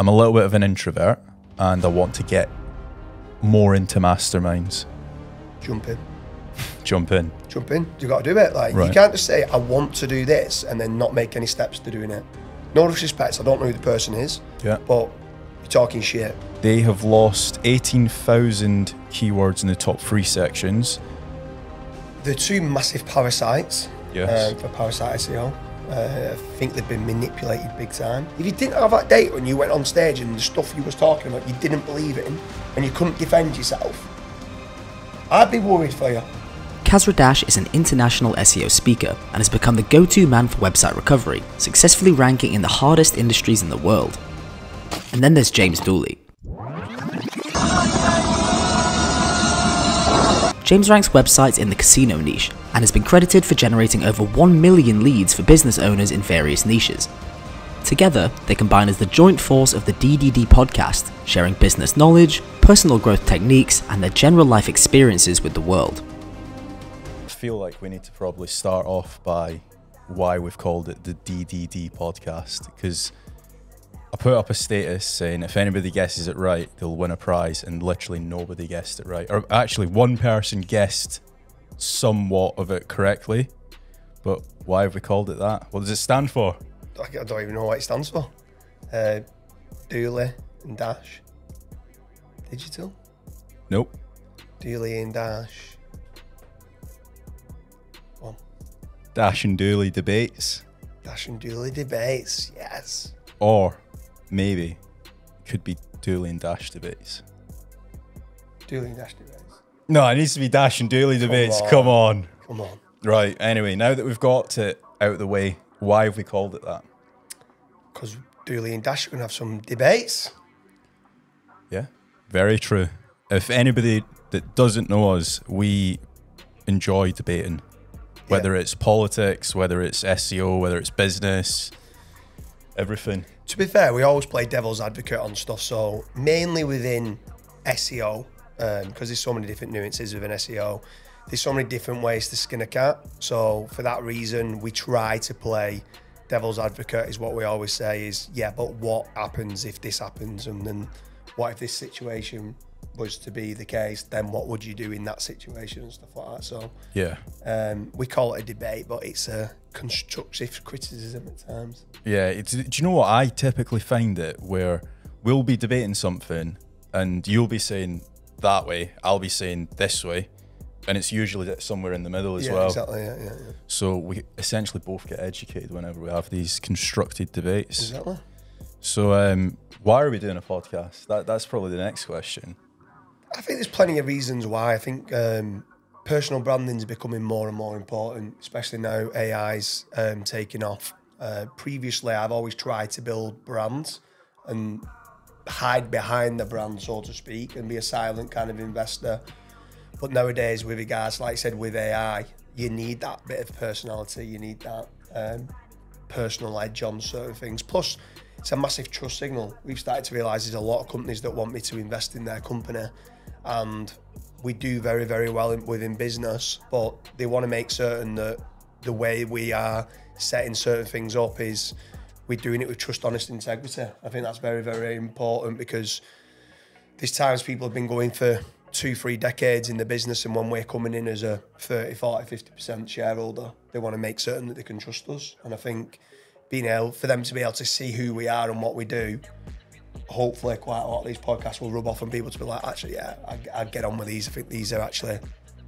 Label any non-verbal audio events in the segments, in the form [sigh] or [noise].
I'm a little bit of an introvert and I want to get more into masterminds. Jump in. [laughs] Jump in. Jump in. You got to do it. Like you can't just say I want to do this and then not make any steps to doing it. No disrespect. I don't know who the person is, Yeah. but you're talking shit. They have lost 18,000 keywords in the top three sections. The two massive parasites Yes. um, for parasite SEO. Uh, I think they've been manipulated big time. If you didn't have that data and you went on stage and the stuff you was talking about you didn't believe in and you couldn't defend yourself, I'd be worried for you. Kasra Dash is an international SEO speaker and has become the go-to man for website recovery, successfully ranking in the hardest industries in the world. And then there's James Dooley. James ranks websites in the casino niche and has been credited for generating over 1 million leads for business owners in various niches. Together, they combine as the joint force of the DDD podcast, sharing business knowledge, personal growth techniques, and their general life experiences with the world. I feel like we need to probably start off by why we've called it the DDD podcast because I put up a status saying if anybody guesses it right, they'll win a prize, and literally nobody guessed it right. Or actually, one person guessed somewhat of it correctly, but why have we called it that? What does it stand for? I don't even know what it stands for. Uh, Dooley and Dash. Digital? Nope. Dooley and Dash. Well, Dash and Dooley debates, Dash and Dooley debates. Yes. or maybe it could be Dooley and Dash debates. Dooley and Dash debates. No, it needs to be Dash and Dooley debates. Come on. Come on. Right. Anyway, now that we've got it out of the way, why have we called it that? Because Dooley and Dash are going to have some debates. Yeah. Very true. If anybody that doesn't know us, we enjoy debating, whether it's politics, whether it's SEO, whether it's business, everything. To be fair, we always play devil's advocate on stuff. So mainly within SEO, because there's so many different nuances within SEO. There's so many different ways to skin a cat. So for that reason, we try to play devil's advocate. Is what we always say is yeah, but what happens if this happens, and then what if this situation was to be the case? Then what would you do in that situation and stuff like that. So Yeah. um, we call it a debate, but it's a constructive criticism at times. Yeah. It's, do you know what I typically find it where we'll be debating something and you'll be saying that way, I'll be saying this way, and it's usually somewhere in the middle as yeah, well. exactly. Yeah, yeah, yeah. So we essentially both get educated whenever we have these constructed debates. Exactly. So um, why are we doing a podcast? That that's probably the next question. I think there's plenty of reasons why. I think um, personal branding is becoming more and more important, especially now AI's um, taking off. Uh, previously, I've always tried to build brands and hide behind the brand, so to speak, and be a silent kind of investor. But nowadays, with regards, like I said, with AI, you need that bit of personality. You need that um, personal edge on certain things. Plus, it's a massive trust signal. We've started to realise there's a lot of companies that want me to invest in their company, and we do very, very well in, within business. But they want to make certain that the way we are setting certain things up is we're doing it with trust, honesty, integrity. I think that's very, very important because there's times people have been going for two, three decades in the business, and when we're coming in as a 30, 40, 50% shareholder, they want to make certain that they can trust us. And I think being able for them to be able to see who we are and what we do, hopefully, quite a lot of these podcasts will rub off on people to be like, actually, yeah, I'd, I'd get on with these. I think these are actually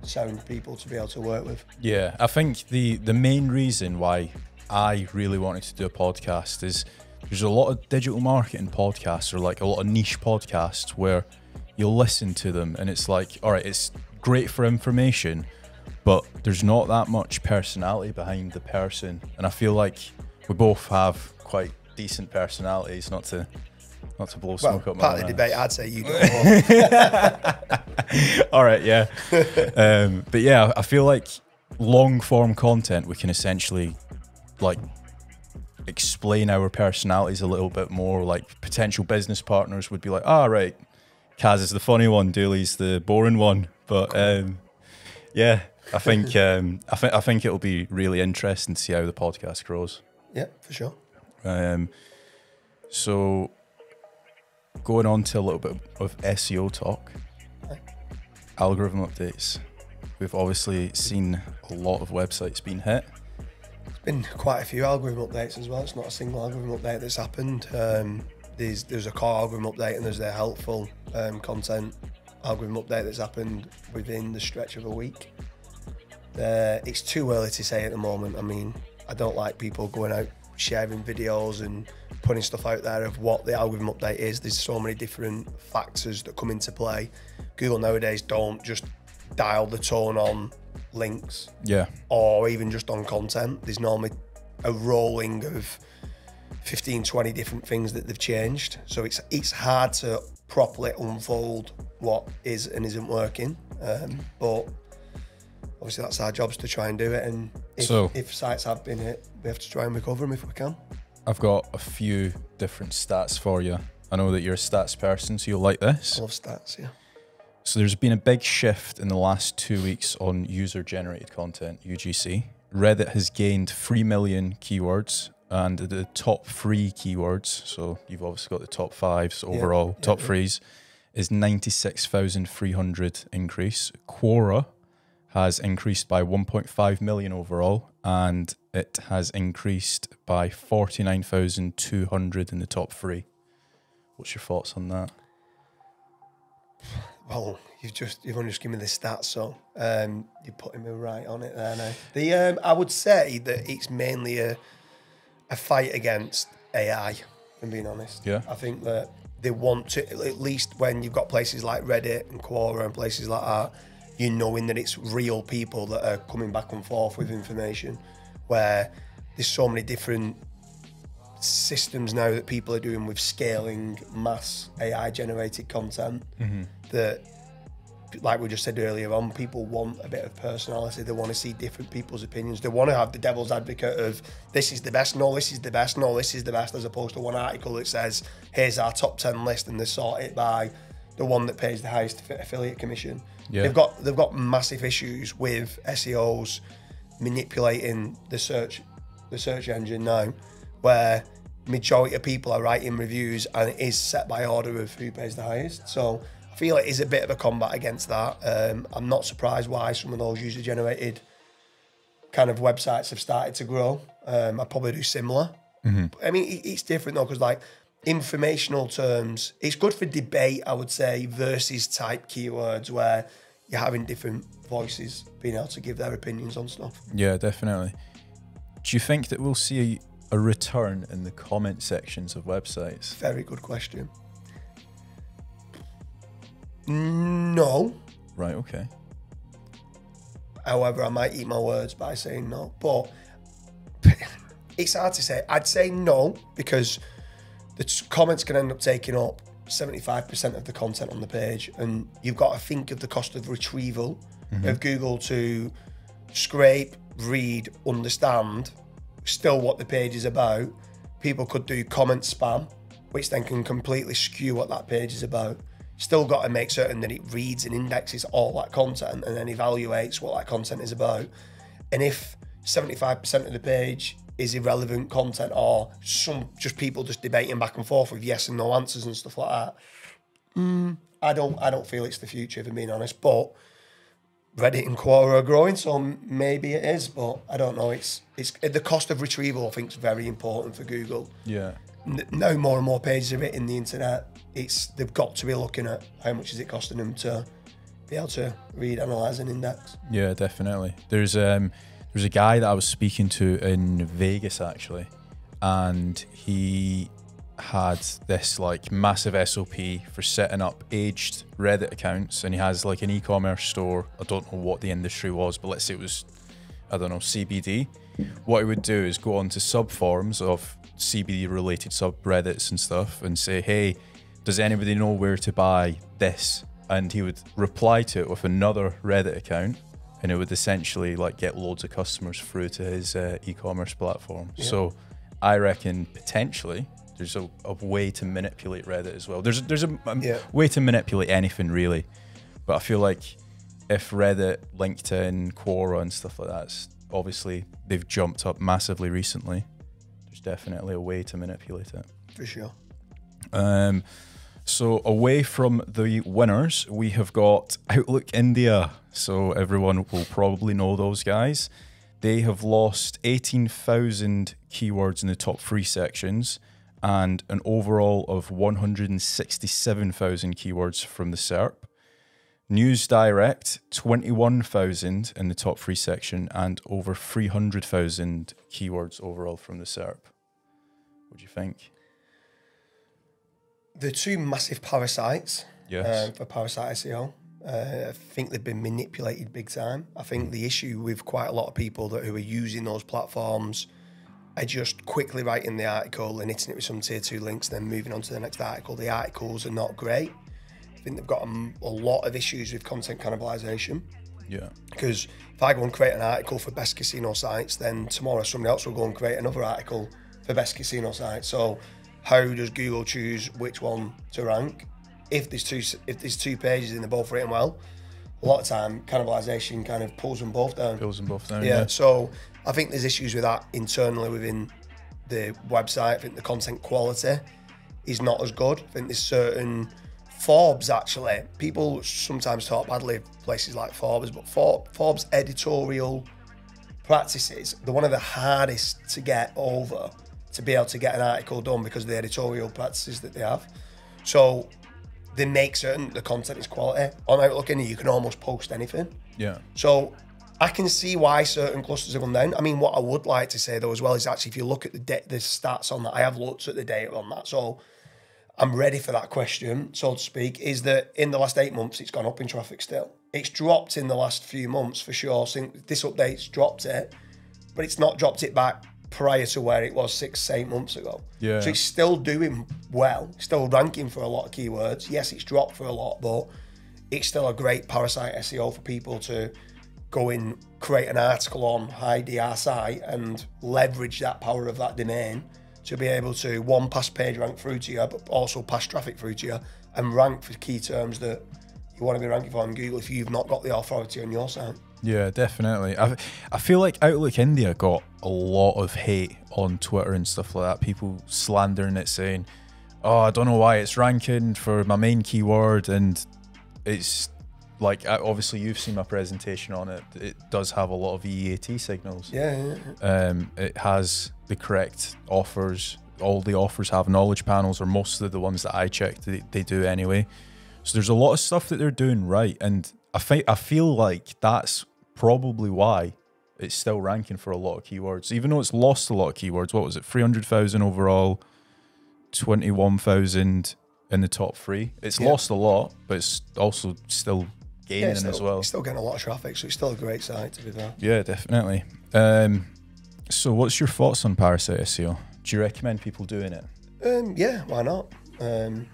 sound people to be able to work with. Yeah, I think the the main reason why I really wanted to do a podcast is there's a lot of digital marketing podcasts or like a lot of niche podcasts where you'll listen to them and it's like, all right, it's great for information, but there's not that much personality behind the person. And I feel like we both have quite decent personalities, not to not to blow Well, smoke up my part of the debate, I'd say you more. [laughs] All right, yeah. [laughs] um, but yeah, I feel like long form content, we can essentially like explain our personalities a little bit more. Like potential business partners would be like, ah, right, Kaz is the funny one, Dooley's the boring one. But um, yeah, I think [laughs] um, I think I think it'll be really interesting to see how the podcast grows. yeah, for sure. Um, so going on to a little bit of SEO talk, algorithm updates. We've obviously seen a lot of websites being hit. There's been quite a few algorithm updates as well. It's not a single algorithm update that's happened. Um, there's there's a core algorithm update and there's the helpful um, content algorithm update that's happened within the stretch of a week. Uh, it's too early to say at the moment. I mean, I don't like people going out sharing videos and putting stuff out there of what the algorithm update is. There's so many different factors that come into play. Google nowadays don't just dial the tone on links Yeah, or even just on content. There's normally a rolling of 15, 20 different things that they've changed. So it's it's hard to properly unfold what is and isn't working. Um, but obviously that's our jobs to try and do it. And if, So- if sites have been hit, we have to try and recover them if we can. I've got a few different stats for you. I know that you're a stats person, so you'll like this. I love stats, yeah. So there's been a big shift in the last two weeks on user generated content, UGC. Reddit has gained 3 million keywords and the top three keywords, so you've obviously got the top fives overall, yeah, top yeah. threes is 96,300 increase. Quora has increased by 1.5 million overall and it has increased by 49,200 in the top three. What's your thoughts on that? Well, you've just you've only just given me the stats, so um, you're putting me right on it there now. The um, I would say that it's mainly a a fight against AI. I'm being honest. Yeah. I think that they want to at least when you've got places like Reddit and Quora and places like that, you knowing that it's real people that are coming back and forth with information, where there's so many different systems now that people are doing with scaling mass AI generated content mm-hmm. that like we just said earlier on, people want a bit of personality. They want to see different people's opinions. They want to have the devil's advocate of this is the best, no, this is the best, no, this is the best, as opposed to one article that says, here's our top 10 list and they sort it by the one that pays the highest affiliate commission. Yeah. They've got they've got massive issues with SEOs manipulating the search the search engine now, where majority of people are writing reviews and it is set by order of who pays the highest. So I feel it is a bit of a combat against that. Um, I'm not surprised why some of those user generated kind of websites have started to grow. Um, I probably do similar. I mean, it, it's different though because like informational terms, it's good for debate. I would say versus type keywords where you're having different voices being able to give their opinions on stuff. Yeah, definitely. Do you think that we'll see a, return in the comment sections of websites? Very good question. No. Right, okay. However, I might eat my words by saying no. But [laughs] it's hard to say. I'd say no because the comments can end up taking up 75% of the content on the page. And you've got to think of the cost of retrieval mm-hmm. of Google to scrape, read, understand still what the page is about. People could do comment spam, which then can completely skew what that page is about. Still got to make certain that it reads and indexes all that content and then evaluates what that content is about. And if 75% of the page is irrelevant content or some just people just debating back and forth with yes and no answers and stuff like that, mm, I don't I don't feel it's the future if I'm being honest. But Reddit and Quora are growing, so maybe it is, but I don't know. It's it's the cost of retrieval. I think is very important for Google. Yeah. N- Now more and more pages of it in the internet. It's they've got to be looking at how much is it costing them to be able to read, analyze, and index. Yeah, definitely. There's um there's a guy that I was speaking to in Vegas actually, and he had this like massive SOP for setting up aged Reddit accounts, and he has like an e-commerce store. I don't know what the industry was, but let's say it was, I don't know, CBD. What he would do is go onto sub forums of CBD related subreddits and stuff, and say, "Hey, does anybody know where to buy this?" And he would reply to it with another Reddit account, and it would essentially like get loads of customers through to his uh, e-commerce platform. So, I reckon potentially there's a, a way to manipulate Reddit as well. There's there's a, a Yeah. way to manipulate anything really, but I feel like if Reddit, LinkedIn, Quora, and stuff like that, obviously they've jumped up massively recently. There's definitely a way to manipulate it. For sure. Um, So away from the winners, we have got Outlook India. So everyone will probably know those guys. They have lost 18,000 keywords in the top three sections and an overall of 167,000 keywords from the SERP. News Direct, 21,000 in the top three section and over 300,000 keywords overall from the SERP. What do you think? The two massive parasites Yes. um, for parasite SEO. Uh, I think they've been manipulated big time. I think the issue with quite a lot of people that who are using those platforms are just quickly writing the article and hitting it with some tier two links, then moving on to the next article. The articles are not great. I think they've got a, a lot of issues with content cannibalization yeah. because if I go and create an article for best casino sites, then tomorrow somebody else will go and create another article for best casino sites. So, how does Google choose which one to rank? If there's two, if there's two pages and they're both written well, a lot of time cannibalization kind of pulls them both down. Pills them both down. Yeah, so I think there's issues with that internally within the website. I think the content quality is not as good. I think there's certain Forbes actually. People sometimes talk badly of places like Forbes, but For, Forbes editorial practices, they're one of the hardest to get over to be able to get an article done because of the editorial practices that they have. So they make certain the content is quality. On Outlook, and you can almost post anything. Yeah. So I can see why certain clusters have gone down. I mean, what I would like to say though as well is actually if you look at the de- the stats on that, I have looked at the data on that, so I'm ready for that question, so to speak. Is that in the last eight months it's gone up in traffic still? It's dropped in the last few months for sure. Since this update's dropped it, but it's not dropped it back prior to where it was six, eight months ago. Yeah. So it's still doing well, still ranking for a lot of keywords. Yes, it's dropped for a lot, but it's still a great parasite SEO for people to go in, create an article on high DR site and leverage that power of that domain to be able to one pass page rank through to you, but also pass traffic through to you and rank for key terms that you want to be ranking for on Google if you've not got the authority on your site. Yeah, definitely. I, I feel like Outlook India got a lot of hate on Twitter and stuff like that. People slandering it, saying, "Oh, I don't know why it's ranking for my main keyword," and it's like obviously you've seen my presentation on it. It does have a lot of EAT signals. Yeah. Um, it has the correct offers. All the offers have knowledge panels, or most of the ones that I checked, they, they do anyway. So there's a lot of stuff that they're doing right, and I think I feel like that's probably why it's still ranking for a lot of keywords, even though it's lost a lot of keywords. What was it? Three hundred thousand overall, twenty-one thousand in the top three. It's Yeah. lost a lot, but it's also still gaining Yeah, it's as still, well. still getting a lot of traffic, so it's still a great site to be there. Yeah, definitely. Um, so, what's your thoughts on Parasite SEO? Do you recommend people doing it? Um, yeah, why not? Um,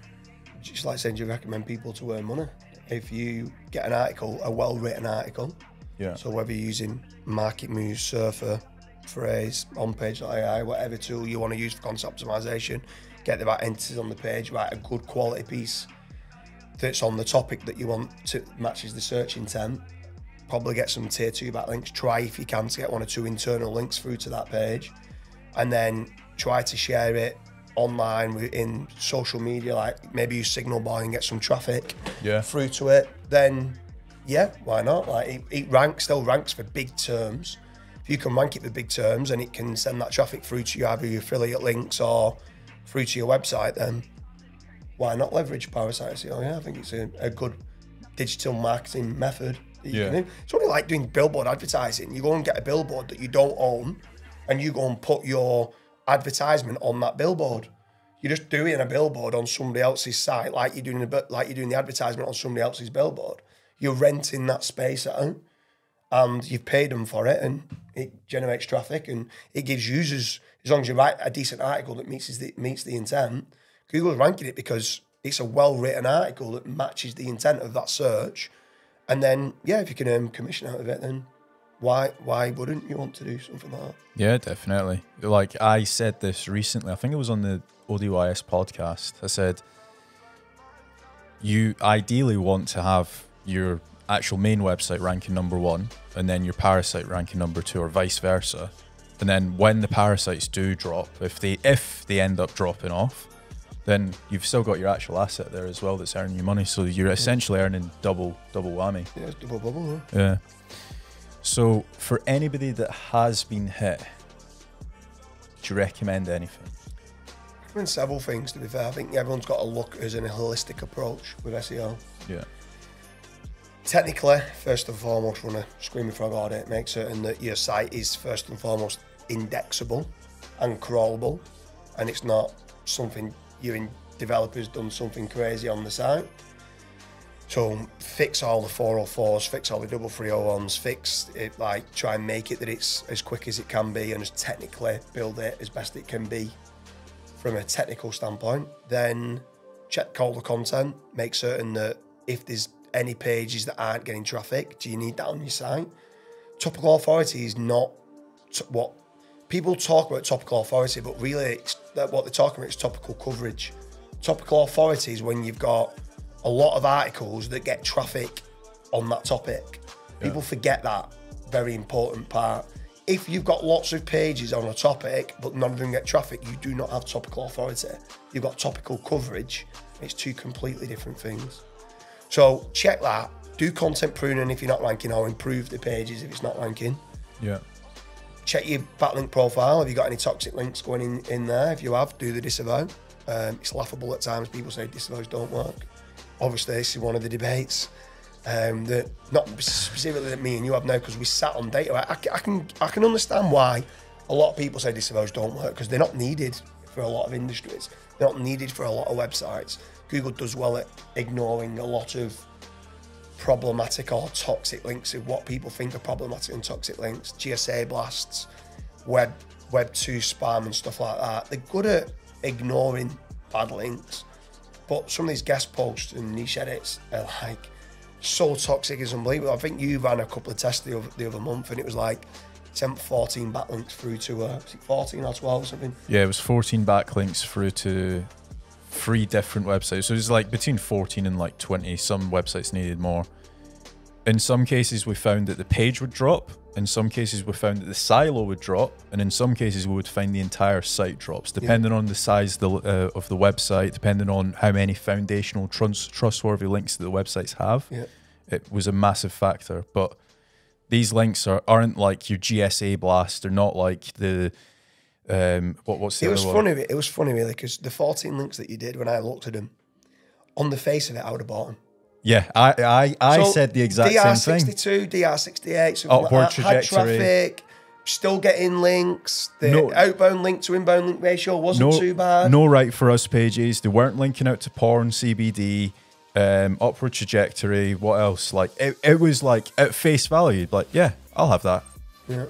just like saying, do you recommend people to earn money? If you get an article, a well-written article, Yeah. so whether you're using MarketMuse, Surfer, Frase, OnPage.ai, whatever tool you want to use for content optimization, get the right entities on the page, write a good quality piece that's on the topic that you want to matches the search intent. Probably get some tier two backlinks. Try if you can to get one or two internal links through to that page, and then try to share it online in social media, like maybe use Signal Boy and get some traffic Yeah. through to it. Then, yeah, why not? Like it, it ranks, still ranks for big terms. If you can rank it for big terms and it can send that traffic through to you, either your affiliate links or through to your website, then why not leverage Parasite SEO? Oh, yeah, I think it's a, a good digital marketing method. you Yeah. It's only like doing billboard advertising. You go and get a billboard that you don't own, and you go and put your advertisement on that billboard. You're just doing a billboard on somebody else's site, like you're doing a like you're doing the advertisement on somebody else's billboard. You're renting that space out, and you've paid them for it, and it generates traffic, and it gives users, as long as you write a decent article that meets the meets the intent. Google's ranking it because it's a well written article that matches the intent of that search, and then yeah, if you can earn commission out of it, then why why wouldn't you want to do something like that? Yeah, definitely. Like I said this recently, I think it was on the ODYS podcast. I said you ideally want to have your actual main website ranking number one and then your parasite ranking number two or vice versa. And then when the parasites do drop, if they if they end up dropping off, then you've still got your actual asset there as well that's earning you money. So you're essentially earning double double whammy. Yeah, it's double bubble. Yeah. Yeah. So for anybody that has been hit, do you recommend anything? I recommend several things. To be fair, I think everyone's got to look as in a holistic approach with SEO. Yeah. Technically, first and foremost, run a screaming frog audit. Make certain that your site is first and foremost indexable and crawlable, and it's not something your developer's done something crazy on the site. So fix all the 404s, fix all the double 301s, fix it like try and make it that it's as quick as it can be and as technically build it as best it can be from a technical standpoint. Then check all the content, make certain that if there's any pages that aren't getting traffic, do you need that on your site? Topical authority is not what people talk about topical authority, but really it's, that what they're talking about is topical coverage. Topical authority is when you've got a lot of articles that get traffic on that topic. People forget that very important part. If you've got lots of pages on a topic, but none of them get traffic, you do not have topical authority. You've got topical coverage. It's two completely different things. So check that. Do content pruning if you're not ranking, or improve the pages if it's not ranking. Yeah. Check your backlink profile. Have you got any toxic links going in, in there? If you have, do the disavow. Um, it's laughable at times. People say disavows don't work. Obviously, this is one of the debates um, that not specifically that me and you have now because we sat on data. I, I can I can understand why a lot of people say disavows don't work because they're not needed for a lot of industries. They're not needed for a lot of websites. Google does well at ignoring a lot of problematic or toxic links of what people think are problematic and toxic links, GSA blasts, web web two spam and stuff like that. They're good at ignoring bad links. But some of these guest posts and niche edits are like so toxic it's unbelievable. I think you ran a couple of tests the other, the other month and it was like sent 14 backlinks through to uh, 14 or 12 or something. Yeah, it was 14 backlinks through to three different websites. So it's like between 14 and like 20. Some websites needed more. In some cases, we found that the page would drop. In some cases, we found that the silo would drop, and in some cases, we would find the entire site drops, depending on the size the, uh, of the website, depending on how many foundational trust, trustworthy links that the websites have. Yeah. It was a massive factor, but these links are aren't like your GSA blast. They're not like the um, what what's the It was one? funny. It was funny really because the 14 links that you did when I looked at them, on the face of it, I would have bought them. Yeah, I I, I So, said the exact same thing. DR62, DR68, something Upward like had trajectory. traffic, still getting links. The No- outbound link to inbound link ratio wasn't No, too bad. no right for us pages. They weren't linking out to porn, CBD, um, upward trajectory. What else? Like it, it was like at face value. Like yeah, I'll have that. Yeah.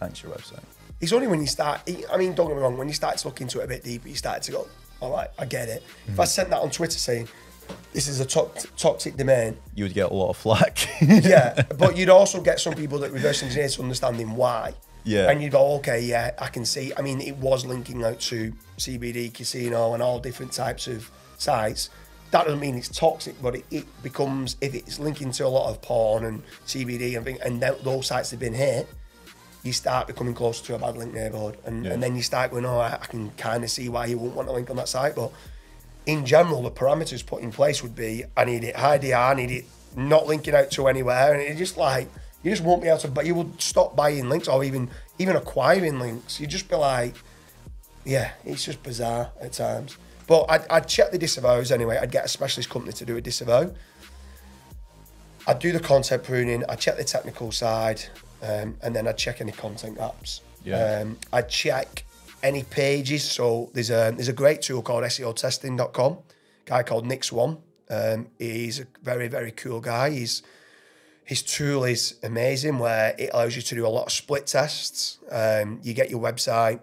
Thanks your website. It's only when you start, I mean, don't get me wrong, when you start to look into it a bit deeper, you start to go, all right, I get it. Mm. If I sent that on Twitter saying, this is a to- toxic domain, You would get a lot of flack. [laughs] yeah, but you'd also get some people that reverse engineer to understanding why. Yeah. And you'd go, okay, yeah, I can see. I mean, it was linking out to CBD, casino, and all different types of sites. That doesn't mean it's toxic, but it, it becomes, if it's linking to a lot of porn and CBD and things, and th- those sites have been hit, you start becoming closer to a bad link neighborhood. And, Yeah. and then you start going, oh, I, I can kind of see why you wouldn't want to link on that site. But in general, the parameters put in place would be I need it high DR, I need it not linking out to anywhere, and it's just like you just won't be able to. But you would stop buying links or even even acquiring links. You'd just be like, yeah, it's just bizarre at times. But I'd, I'd check the disavows anyway. I'd get a specialist company to do a disavow. I'd do the content pruning. I'd check the technical side, um, and then I'd check any content apps. Yeah. Um, I'd check any pages. So there's a there's a great tool called SEOtesting.com. A guy called Nick Swan. Um, he's a very very cool guy. He's his tool is amazing where it allows you to do a lot of split tests. Um, you get your website,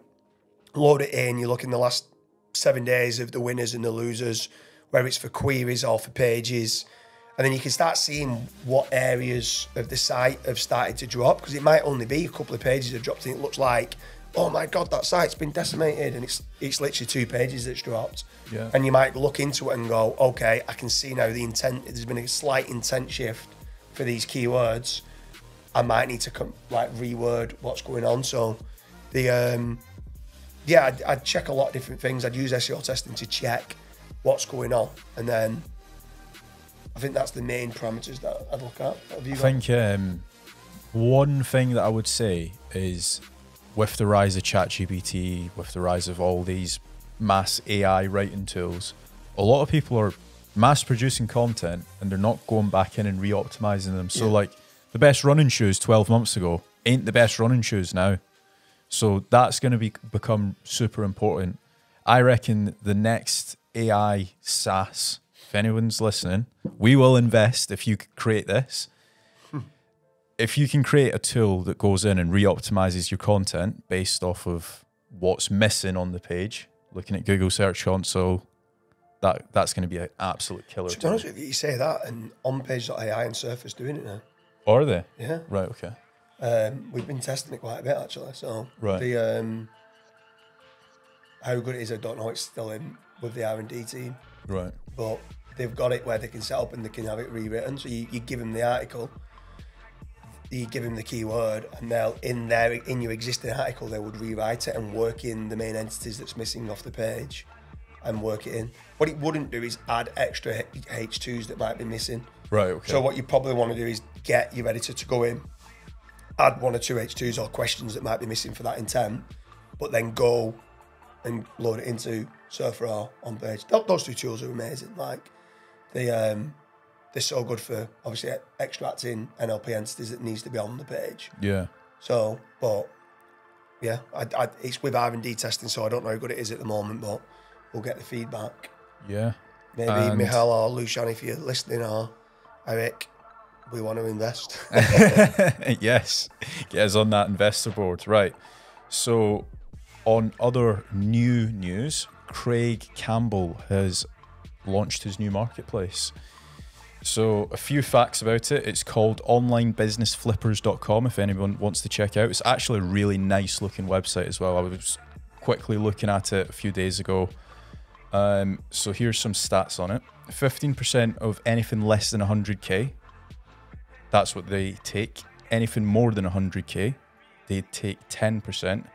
load it in, you look in the last seven days of the winners and the losers, whether it's for queries or for pages. And then you can start seeing what areas of the site have started to drop because it might only be a couple of pages that dropped and it looks like, oh my God, that site's been decimated and it's it's literally two pages that's dropped. Yeah. And you might look into it and go, okay, I can see now the intent, there's been a slight intent shift for these keywords. I might need to come like reword what's going on. So the um yeah, I'd, I'd check a lot of different things. I'd use SEO testing to check what's going on, and then I think that's the main parameters that I'd look at. Have you I got? think um, one thing that I would say is with the rise of ChatGPT, with the rise of all these mass AI writing tools, a lot of people are mass producing content and they're not going back in and re optimizing them. So, Yeah. like, the best running shoes 12 months ago ain't the best running shoes now. So, that's going to be become super important. I reckon the next AI SaaS, if anyone's listening, we will invest if you create this if you can create a tool that goes in and re-optimizes your content based off of what's missing on the page, looking at Google Search Console, that that's going to be an absolute killer. To be honest with you, you say that, and OnPage.ai and Surfer's doing it now. Are they? Yeah, Right. Okay. um, we've been testing it quite a bit actually. So Right. the um, how good it is, I don't know. It's still in with the R and D team, Right. but they've got it where they can set up and they can have it rewritten. So you, you give them the article, you give them the keyword, and they'll in there in your existing article they would rewrite it and work in the main entities that's missing off the page, and work it in. What it wouldn't do is add extra H twos that might be missing. Right. Okay. So what you probably want to do is get your editor to go in, add one or two H2s or questions that might be missing for that intent, but then go and load it into Surfer or on page. Those two tools are amazing. Like they um they're so good for obviously extracting NLP entities that needs to be on the page. yeah. So, but yeah, I, I, it's with R and D testing, so I don't know how good it is at the moment, but we'll get the feedback. Yeah. Maybe And- Michal or Lucjan, if you're listening, or Eric, we want to invest. [laughs] [laughs] yes, get us on that investor board. Right. So, on other new news, Craig Campbell has launched his new marketplace. So, a few facts about it. It's called onlinebusinessflippers.com if anyone wants to check out. It's actually a really nice looking website as well. I was quickly looking at it a few days ago. Um, so, here's some stats on it 15% of anything less than 100k that's what they take. Anything more than 100k, they take 10%.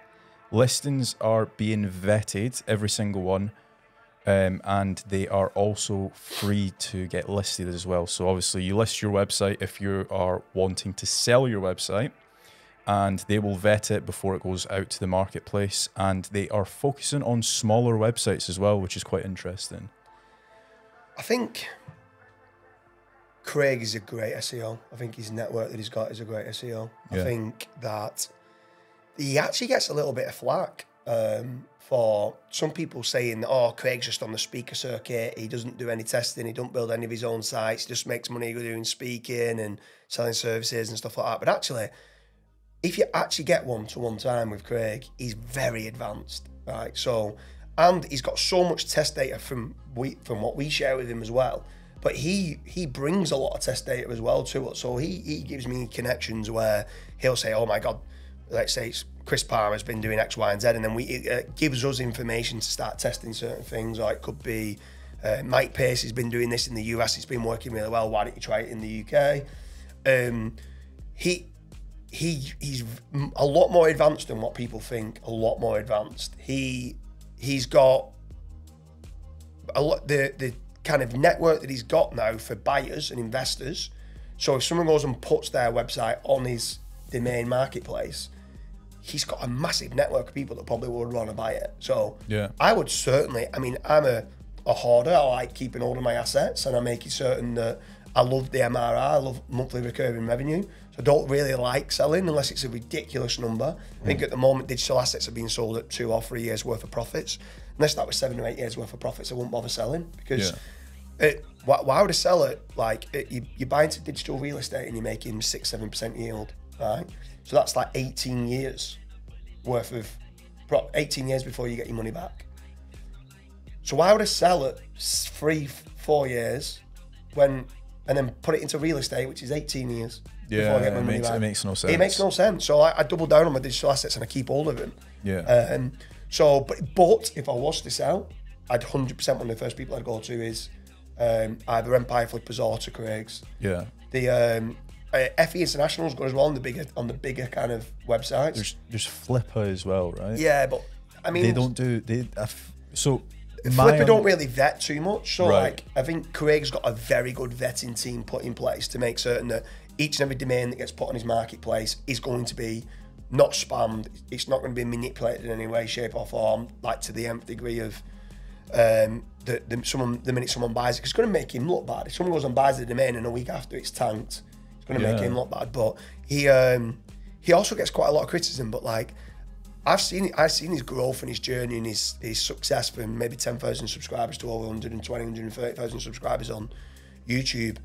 Listings are being vetted, every single one, um, and they are also free to get listed as well. So, obviously, you list your website if you are wanting to sell your website, and they will vet it before it goes out to the marketplace. And they are focusing on smaller websites as well, which is quite interesting. I think Craig is a great SEO. I think his network that he's got is a great SEO. Yeah. I think that he actually gets a little bit of flack um, for some people saying, "Oh, Craig's just on the speaker circuit. He doesn't do any testing. He don't build any of his own sites. He just makes money doing speaking and selling services and stuff like that." But actually, if you actually get one to one time with Craig, he's very advanced, right? So, and he's got so much test data from we from what we share with him as well. But he he brings a lot of test data as well to us. So he he gives me connections where he'll say, "Oh my god." Let's say it's Chris Palmer has been doing X, Y, and Z, and then we it uh, gives us information to start testing certain things. Or it could be uh, Mike Pace has been doing this in the US. It's been working really well. Why don't you try it in the UK? Um, he he he's a lot more advanced than what people think. A lot more advanced. He he's got a lot the the kind of network that he's got now for buyers and investors. So if someone goes and puts their website on his domain marketplace, he's got a massive network of people that probably would want to buy it. So Yeah. I would certainly. I mean, I'm a a hoarder. I like keeping hold of my assets, and I make it certain that I love the MRR. I love monthly recurring revenue. So I don't really like selling unless it's a ridiculous number. I think mm. at the moment digital assets are being sold at two or three years worth of profits. Unless that was seven or eight years worth of profits, I wouldn't bother selling because. It, why, why would I sell it? Like it, you, you're buying into digital real estate and you're making six, seven percent yield, right? So that's like 18 years worth of, pro- 18 years before you get your money back. So why would I sell it three, four years when, and then put it into real estate, which is 18 years Yeah, before I get my it money makes- back? it makes no sense. It makes no sense. So I, I double down on my digital assets and I keep hold of them. Yeah. Um, so, but, but if I was to sell, I'd 100% one of the first people I'd go to is um, either Empire Flippers or to Craig's. yeah. The um, uh, FE International's good as well on the bigger on the bigger kind of websites. There's there's Flippa as well, right? yeah, but I mean, they don't do they. F- so Flippa don't really vet too much. So Right. like I think Craig's got a very good vetting team put in place to make certain that each and every domain that gets put on his marketplace is going to be not spammed. It's not going to be manipulated in any way, shape, or form, like to the nth degree of um, the, the someone the minute someone buys it. 'Cause it's going to make him look bad. If someone goes and buys the domain and a week after it's tanked, going to make him look bad. But he um, he also gets quite a lot of criticism. But like I've seen I've seen his growth and his journey and his, his success from maybe 10,000 subscribers to over 120, 130,000 subscribers on YouTube.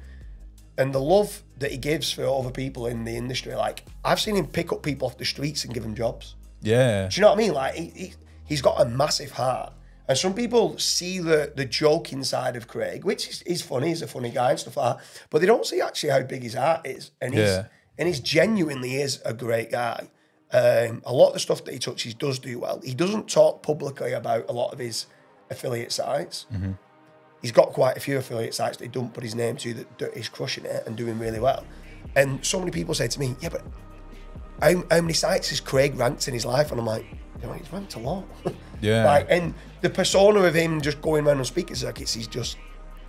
And the love that he gives for other people in the industry, like I've seen him pick up people off the streets and give them jobs. yeah, Do you know what I mean? Like he, he, he's got a massive heart. And some people see the the joking side of Craig, which is, is funny, he's a funny guy and stuff like that. But they don't see actually how big his heart is. And he's Yeah. and he's genuinely is a great guy. Um, a lot of the stuff that he touches does do well. He doesn't talk publicly about a lot of his affiliate sites. He's got quite a few affiliate sites that he don't put his name to that, that is crushing it and doing really well. And so many people say to me, "Yeah, but how, how many sites has Craig ranked in his life?" And I'm like, you know, he's ranked a lot. Yeah. [laughs] like, and the persona of him just going around on speaker circuits, he's just,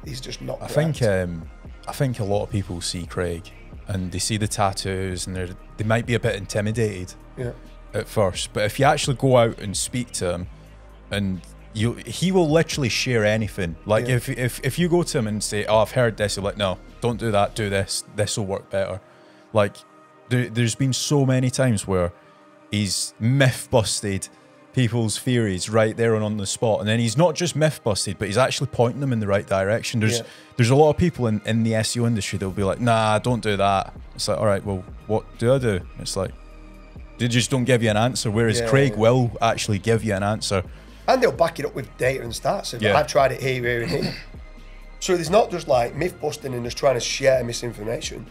he's just not. I correct. think um, I think a lot of people see Craig and they see the tattoos and they they might be a bit intimidated yeah, at first, but if you actually go out and speak to him, and you he will literally share anything. Like Yeah. if if if you go to him and say, "Oh, I've heard this," you're like, "No, don't do that. Do this. This will work better." Like there, there's been so many times where he's myth busted people's theories right there and on the spot, and then he's not just myth busted, but he's actually pointing them in the right direction. There's Yeah. there's a lot of people in, in the SEO industry that'll be like, "Nah, don't do that." It's like, all right, well, what do I do? It's like they just don't give you an answer. Whereas Yeah, Craig yeah. will actually give you an answer. and they'll back it up with data and stats. If Yeah. I've tried it here, here, and here. so there's not just like myth busting and just trying to share misinformation.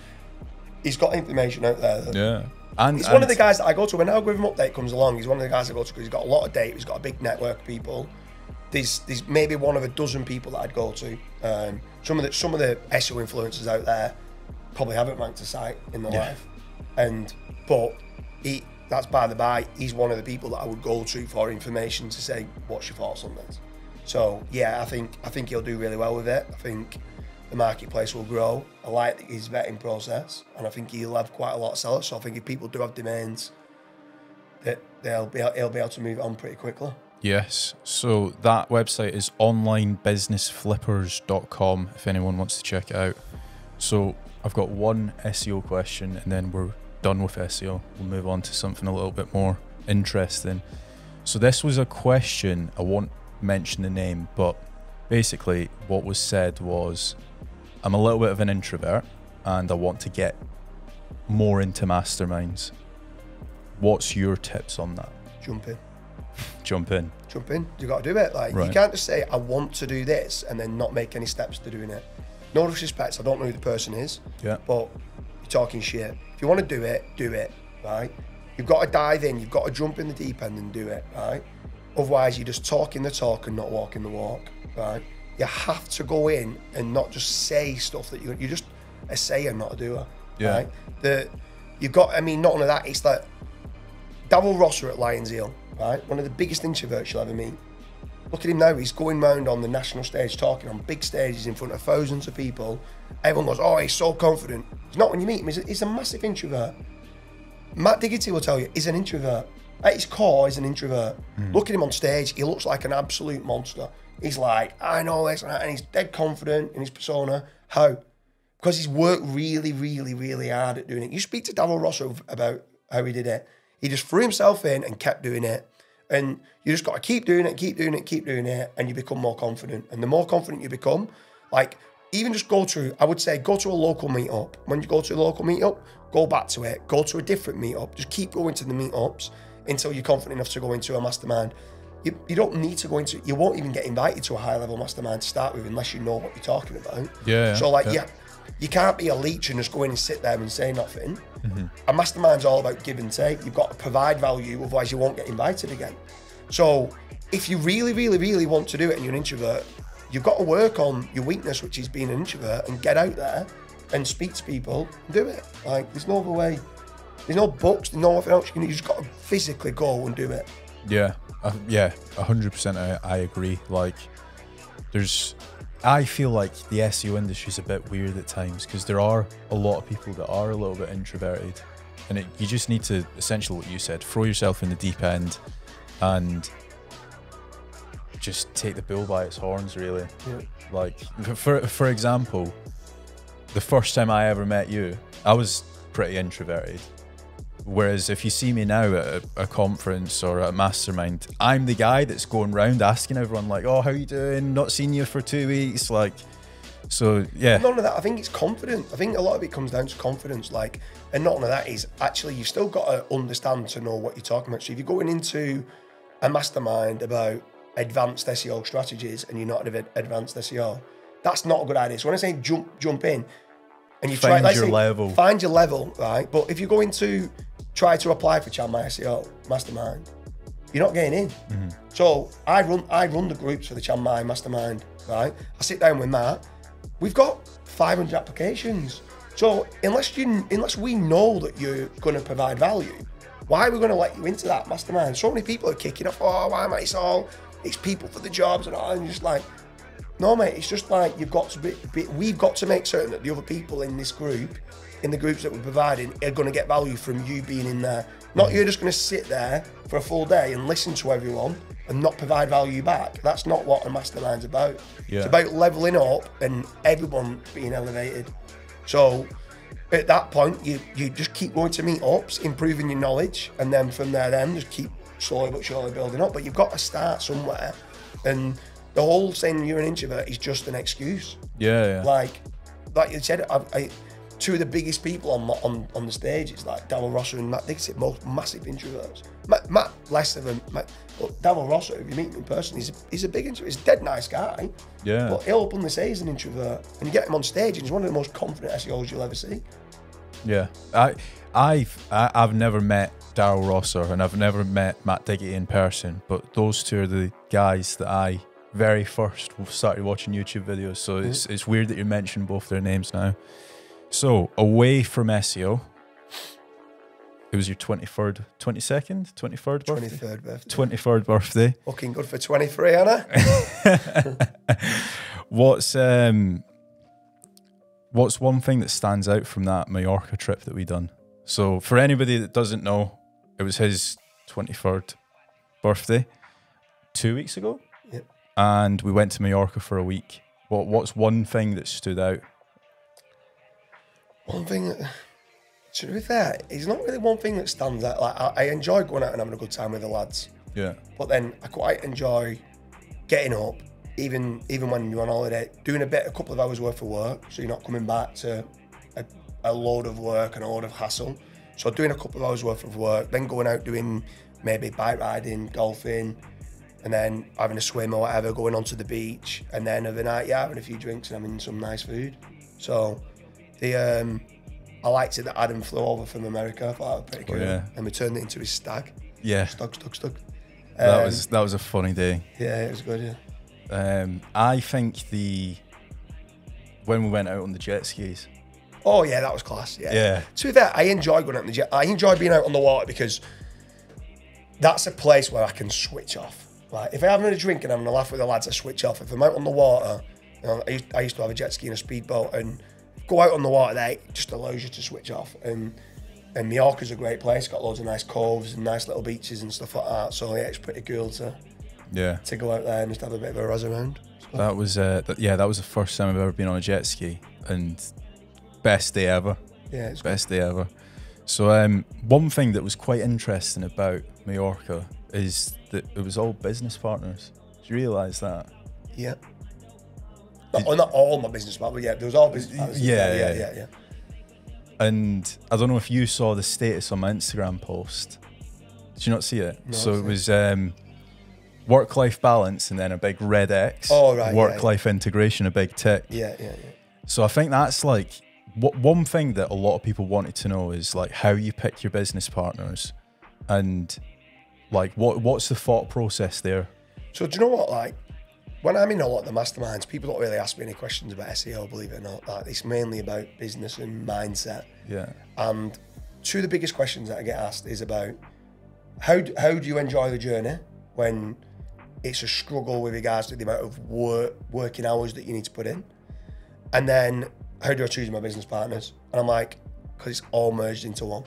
He's got information out there. Yeah, and He's one of the guys that I go to when algorithm update comes along. He's one of the guys I go to because he's got a lot of data. He's got a big network of people. There's there's maybe one of a dozen people that I'd go to. Um, some of the some of the SEO influencers out there probably haven't ranked a site in their Yeah. life, and but he that's by the by. He's one of the people that I would go to for information to say what's your thoughts on this. So yeah, I think I think he'll do really well with it. I think the marketplace will grow. I like his vetting process, and I think he'll have quite a lot of sellers. So I think if people do have demands, that they'll be he'll be able to move on pretty quickly. Yes. So that website is onlinebusinessflippers.com if anyone wants to check it out. So I've got one SEO question and then we're done with SEO. We'll move on to something a little bit more interesting. So this was a question, I won't mention the name, but basically what was said was I'm a little bit of an introvert and I want to get more into masterminds. What's your tips on that? Jump in, Jump in. jump in. You got to do it. Like you can't just say I want to do this and then not make any steps to doing it. No disrespect. I don't know who the person is. Yeah. but you're talking shit. If you want to do it, do it, right? You've got to dive in, you've got to jump in the deep end and do it, right? Otherwise, you're just talking the talk and not walking the walk, right? You have to go in and not just say stuff that you you're just a sayer, not a doer, Yeah. right? The you've got, I mean, not only that, it's like Davil Rosser at Lion Zeal, right? One of the biggest introverts you'll ever meet. Look at him now. He's going round on the national stage, talking on big stages in front of thousands of people. Everyone goes, "Oh, he's so confident." It's not when you meet him. He's a, he's a massive introvert. Matt Diggity will tell you he's an introvert. At his core, he's an introvert. Hmm. Look at him on stage. He looks like an absolute monster. He's like, "I know this," and he's dead confident in his persona. How? Because he's worked really, really, really hard at doing it. You speak to Davil Rosso about how he did it. He just threw himself in and kept doing it. And you just got to keep doing it, keep doing it, keep doing it, and you become more confident. And the more confident you become, like even just go to, I would say, go to a local meetup. When you go to a local meetup, go back to it. Go to a different meetup. Just keep going to the meetups until you're confident enough to go into a mastermind. You, you don't need to go into, you won't even get invited to a high level mastermind to start with unless you know what you're talking about. Yeah, So like, yeah. yeah, you can't be a leech and just go in and sit there and say nothing. Mm-hmm. A mastermind's all about give and take. You've got to provide value, otherwise you won't get invited again. So if you really, really, really want to do it and you're an introvert, you've got to work on your weakness, which is being an introvert, and get out there and speak to people and do it. Like there's no other way. There's no books, there's no nothing else. You, can, you just got to physically go and do it. Yeah, Uh, yeah, hundred percent. I, I agree. Like, there's, I feel like the SEO industry is a bit weird at times because there are a lot of people that are a little bit introverted, and it, you just need to essentially what you said, throw yourself in the deep end, and just take the bull by its horns. Really, Yeah. like for for example, the first time I ever met you, I was pretty introverted. Whereas if you see me now at a, a conference or at a mastermind, I'm the guy that's going round asking everyone like, "Oh, how you doing? Not seen you for two weeks." Like, so yeah, None of that. I think it's confidence. I think a lot of it comes down to confidence. Like, and not none of that is actually you've still got to understand to know what you're talking about. So if you're going into a mastermind about advanced SEO strategies and you're not an advanced SEO, that's not a good idea. So when I say jump jump in and you Find let's your say, level. find your level, right? But if you're going to try to apply for Chiang Mai SEO mastermind, you're not getting in. Mm-hmm. So I run I run the groups for the Chiang Mai Mastermind, right? I sit down with Matt. We've got 500 applications. So unless you unless we know that you're going to provide value, why are we going to let you into that mastermind? So many people are kicking off. Oh, why am I? It's all it's people for the jobs and all. And just like, no, mate. It's just like you've got to be, be. We've got to make certain that the other people in this group, in the groups that we're providing, are going to get value from you being in there. Not you're just going to sit there for a full day and listen to everyone and not provide value back. That's not what a mastermind's about. Yeah. It's about leveling up and everyone being elevated. So at that point, you you just keep going to meetups, improving your knowledge, and then from there, then just keep slowly but surely building up. But you've got to start somewhere, and the whole saying you're an introvert is just an excuse. yeah, yeah. Like, like you said, I, I, two of the biggest people on on on the stage is like Daryl Rosser and Matt Diggity, both massive introverts. Matt, Matt less of a Matt, but Daryl Rosser, if you meet him in person, he's a, he's a big introvert. He's a dead nice guy. Yeah. But he'll openly say he's an introvert, and you get him on stage, and he's one of the most confident SEOs you'll ever see. Yeah, I, I've I, I've never met Daryl Rosser and I've never met Matt Diggity in person, but those two are the guys that I very first started watching YouTube videos. So mm-hmm. it's it's weird that you mentioned both their names now. So away from SEO, it was your twenty third, twenty second, third Twenty birthday, third birthday. twenty third birthday. Looking good for twenty three, Anna. [laughs] What's um what's one thing that stands out from that Mallorca trip that we done? So for anybody that doesn't know, it was his 23rd birthday 2 weeks ago. Yep. And we went to Mallorca for a week. What what's one thing that stood out? One thing, that, to be fair, it's not really one thing that stands out. Like I, I enjoy going out and having a good time with the lads. Yeah. But then I quite enjoy getting up, even even when you're on holiday, doing a bit, a couple of hours worth of work, so you're not coming back to a, a load of work and a load of hassle. So doing a couple of hours worth of work, then going out doing maybe bike riding, golfing, and then having a swim or whatever, going onto the beach, and then of the night, yeah, having a few drinks and having some nice food. So the um, I liked it that Adam flew over from America. I thought that was pretty Oh, cool, yeah. and we turned it into his stag. Yeah. Stug, stug, stug. That Um, was that was a funny day. yeah, it was good. Yeah. Um I think the when we went out on the jet skis. Oh yeah, that was class. Yeah. Yeah. To be fair, I enjoy going out on the jet. I enjoy being out on the water because that's a place where I can switch off. Like if I'm having a drink and I'm having a laugh with the lads, I switch off. If I'm out on the water, you know, I, used, I used to have a jet ski and a speedboat, and go out on the water there it just allows you to switch off. And and Mallorca's a great place. Got loads of nice coves and nice little beaches and stuff like that. So yeah, it's pretty cool to Yeah. to go out there and just have a bit of a razz around. So, That was uh th- yeah, that was the first time I've ever been on a jet ski and best day ever. yeah, it's. Best day ever. So um one thing that was quite interesting about Mallorca is that it was all business partners. Did you realise that? Yeah. Not, not all my business partners, yeah, there was all business partners. Yeah, yeah, yeah. yeah, yeah. And I don't know if you saw the status on my Instagram post. Did you not see it? No, so it was um work life balance and then a big red X. Oh, right, Work life integration, a big tick. Yeah, yeah, yeah. So I think that's like what one thing that a lot of people wanted to know is like how you pick your business partners and like what what's the thought process there? So do you know what? Like, when I'm in a lot of the masterminds, people don't really ask me any questions about SEO. Believe it or not, like it's mainly about business and mindset. Yeah. And two of the biggest questions that I get asked is about how do, how do you enjoy the journey, when it's a struggle with regards to the amount of work working hours that you need to put in. And then how do I choose my business partners? And I'm like, because it's all merged into one.